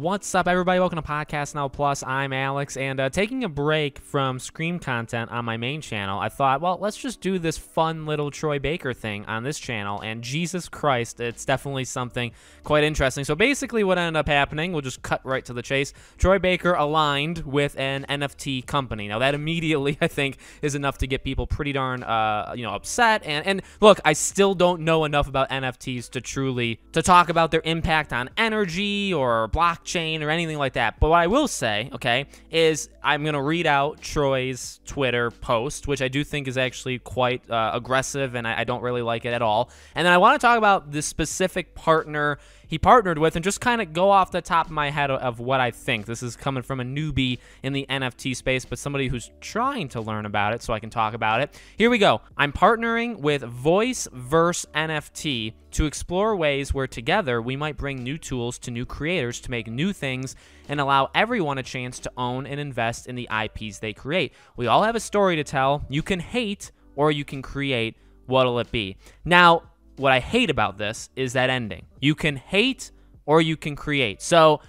What's up, everybody? Welcome to Podcast Now Plus. I'm Alex, and uh, taking a break from Scream content on my main channel, I thought, well, let's just do this fun little Troy Baker thing on this channel. And Jesus Christ, it's definitely something quite interesting. So basically, what ended up happening, we'll just cut right to the chase. Troy Baker aligned with an NFT company. Now that immediately, I think, is enough to get people pretty darn, uh, you know, upset. And and look, I still don't know enough about NFTs to truly to talk about their impact on energy or blockchain blockchain or anything like that. But what I will say, okay, is I'm going to read out Troy's Twitter post, which I do think is actually quite uh, aggressive and I, I don't really like it at all. And then I want to talk about the specific partner he partnered with and just kind of go off the top of my head of what I think. This is coming from a newbie in the NFT space, but somebody who's trying to learn about it so I can talk about it. Here we go. I'm partnering with Voiceverse NFT to explore ways where together we might bring new tools to new creators to make new things and allow everyone a chance to own and invest in the IPs they create. We all have a story to tell. You can hate or you can create. What'll it be? Now, what I hate about this is that ending. You can hate or you can create. So,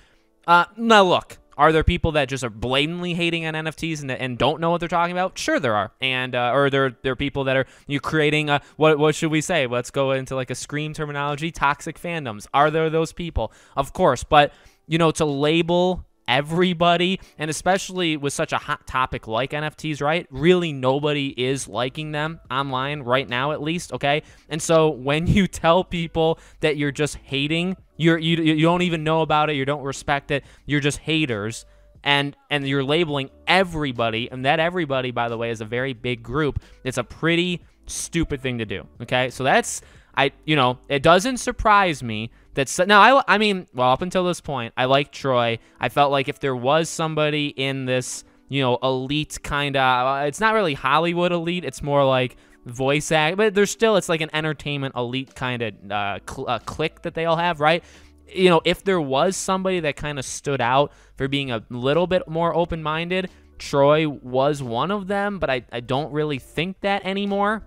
uh, now look, are there people that just are blatantly hating on NFTs and, and don't know what they're talking about? Sure, there are, and uh, or there there are people that are you creating a, what what should we say? Let's go into like a scream terminology. Toxic fandoms. Are there those people? Of course, but you know to label everybody, and especially with such a hot topic like NFTs, right? Really, nobody is liking them online right now, at least. Okay, and so when you tell people that you're just hating, you're you you don't even know about it, you don't respect it, you're just haters. And and you're labeling everybody, and that everybody, by the way, is a very big group. It's a pretty stupid thing to do. Okay, so that's I you know it doesn't surprise me that's now I I mean well up until this point I like Troy. I felt like if there was somebody in this you know elite kind of uh, it's not really Hollywood elite. It's more like voice act, but there's still it's like an entertainment elite kind of uh, cl- uh, clique that they all have, right? You know, if there was somebody that kind of stood out for being a little bit more open minded, Troy was one of them, but I, I don't really think that anymore.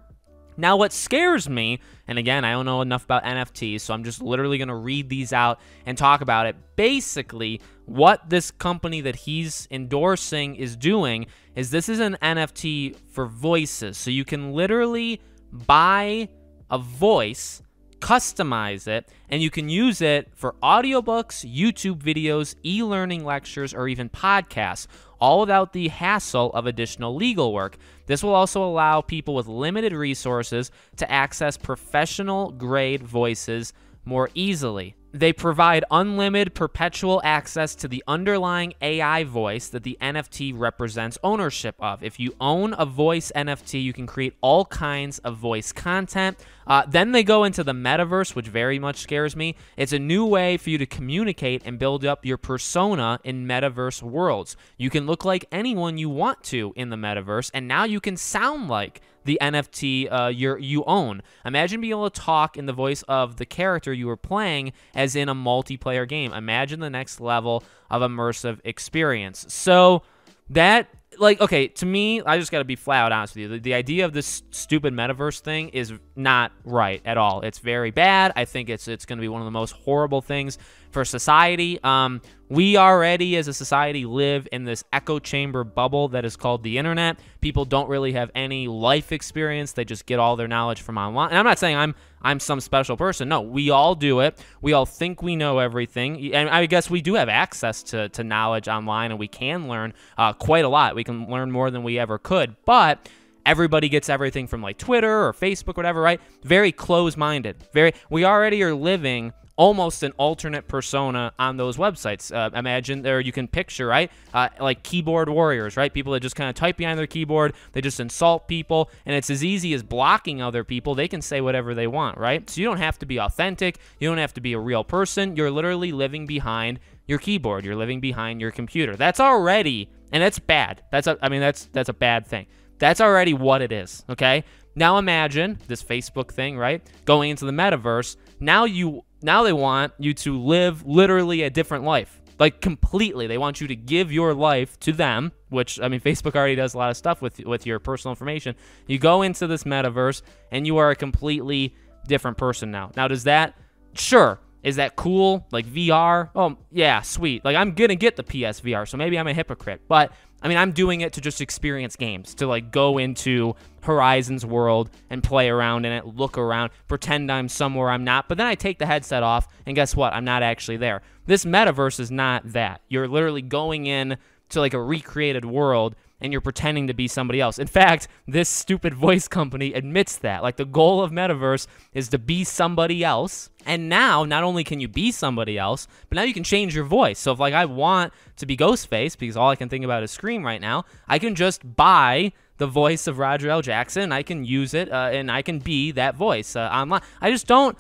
Now, what scares me, and again, I don't know enough about NFTs, so I'm just literally going to read these out and talk about it. Basically, what this company that he's endorsing is doing is this is an NFT for voices. So you can literally buy a voice, customize it, and you can use it for audiobooks, YouTube videos, e learning lectures, or even podcasts all without the hassle of additional legal work. This will also allow people with limited resources to access professional grade voices more easily. They provide unlimited perpetual access to the underlying AI voice that the NFT represents ownership of. If you own a voice NFT, you can create all kinds of voice content. Uh, then they go into the metaverse, which very much scares me. It's a new way for you to communicate and build up your persona in metaverse worlds. You can look like anyone you want to in the metaverse, and now you can sound like the NFT uh, you you own. Imagine being able to talk in the voice of the character you were playing as in a multiplayer game. Imagine the next level of immersive experience. So that like okay to me i just gotta be flat out honest with you the, the, idea of this stupid metaverse thing is not right at all it's very bad i think it's it's gonna be one of the most horrible things for society um we already as a society live in this echo chamber bubble that is called the internet. People don't really have any life experience. They just get all their knowledge from online. And i'm not saying i'm i'm some special person. No we all do it. We all think we know everything. And i guess we do have access to, to knowledge online and we can learn uh, quite a lot. We can learn more than we ever could. But everybody gets everything from like twitter or facebook whatever right? Very close-minded very we already are living almost an alternate persona on those websites. Uh, imagine there you can picture right, uh, like keyboard warriors, right? People that just kind of type behind their keyboard, they just insult people, and it's as easy as blocking other people. They can say whatever they want, right? So you don't have to be authentic. You don't have to be a real person. You're literally living behind your keyboard. You're living behind your computer. That's already, and that's bad. That's a, I mean, that's that's a bad thing. That's already what it is. Okay. Now imagine this Facebook thing, right? Going into the metaverse. Now you now they want you to live literally a different life. Like completely. They want you to give your life to them, which I mean Facebook already does a lot of stuff with with your personal information. You go into this metaverse and you are a completely different person now. Now does that sure Is that cool? Like VR? Oh, yeah, sweet. Like I'm going to get the PSVR, so maybe I'm a hypocrite. But I mean, I'm doing it to just experience games, to like go into Horizon's world and play around in it, look around, pretend I'm somewhere I'm not. But then I take the headset off, and guess what? I'm not actually there. This metaverse is not that. You're literally going in to like a recreated world and you're pretending to be somebody else. In fact, this stupid voice company admits that. Like the goal of Metaverse is to be somebody else. And now, not only can you be somebody else, but now you can change your voice. So if like I want to be Ghostface because all I can think about is Scream right now, I can just buy the voice of Roger L. Jackson. I can use it uh, and I can be that voice uh, online. I just don't.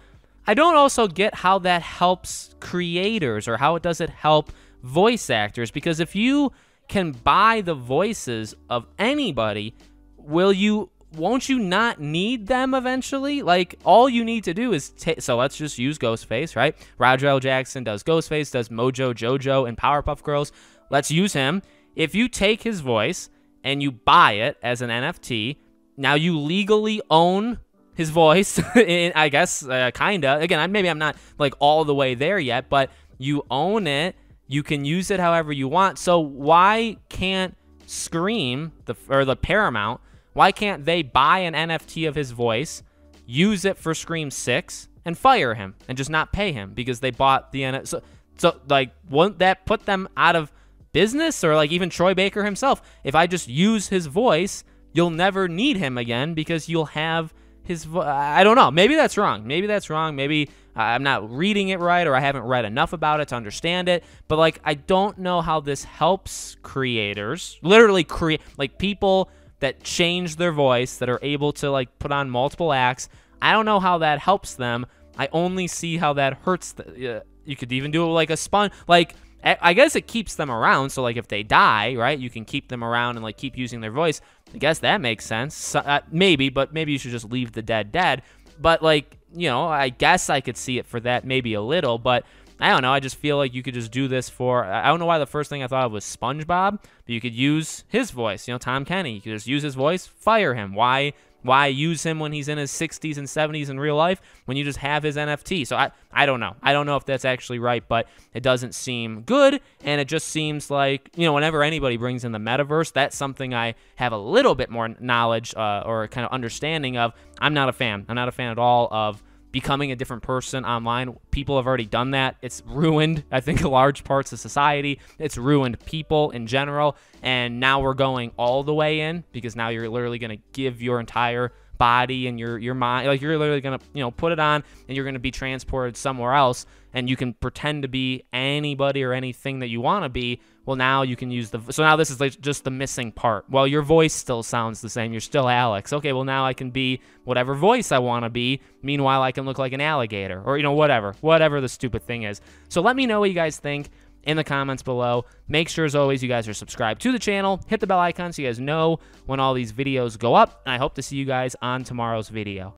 I don't also get how that helps creators or how it does it help voice actors because if you can buy the voices of anybody, will you won't you not need them eventually? Like all you need to do is take. So let's just use Ghostface, right? Roger L. Jackson does Ghostface, does Mojo Jojo and Powerpuff Girls. Let's use him. If you take his voice and you buy it as an NFT, now you legally own his voice. I guess uh, kinda. Again, maybe I'm not like all the way there yet, but you own it you can use it however you want. So why can't Scream the or the Paramount? Why can't they buy an NFT of his voice, use it for Scream Six, and fire him and just not pay him because they bought the NFT? So, so like, wouldn't that put them out of business or like even Troy Baker himself? If I just use his voice, you'll never need him again because you'll have his. I don't know. Maybe that's wrong. Maybe that's wrong. Maybe I'm not reading it right or I haven't read enough about it to understand it. But like, I don't know how this helps creators, literally create like people that change their voice that are able to like put on multiple acts. I don't know how that helps them. I only see how that hurts. The, uh, you could even do it like a spun, like. I guess it keeps them around. So like if they die, right, you can keep them around and like keep using their voice. I guess that makes sense. So, uh, maybe, but maybe you should just leave the dead dead. But like you know, I guess I could see it for that maybe a little, but I don't know. I just feel like you could just do this for. I don't know why the first thing I thought of was SpongeBob, but you could use his voice. You know, Tom Kenny. You could just use his voice, fire him. Why why use him when he's in his 60s and 70s in real life when you just have his NFT? So I, I don't know. I don't know if that's actually right, but it doesn't seem good. And it just seems like, you know, whenever anybody brings in the metaverse, that's something I have a little bit more knowledge uh, or kind of understanding of. I'm not a fan. I'm not a fan at all of becoming a different person online. People have already done that. It's ruined, I think, large parts of society. It's ruined people in general. And now we're going all the way in because now you're literally going to give your entire body and your your mind like you're literally gonna you know put it on and you're gonna be transported somewhere else and you can pretend to be anybody or anything that you want to be. Well now you can use the so now this is like just the missing part. Well your voice still sounds the same. You're still alex. Okay well now i can be whatever voice i want to be. Meanwhile i can look like an alligator or you know whatever whatever the stupid thing is. So let me know what you guys think in the comments below. Make sure, as always, you guys are subscribed to the channel. Hit the bell icon so you guys know when all these videos go up. And I hope to see you guys on tomorrow's video.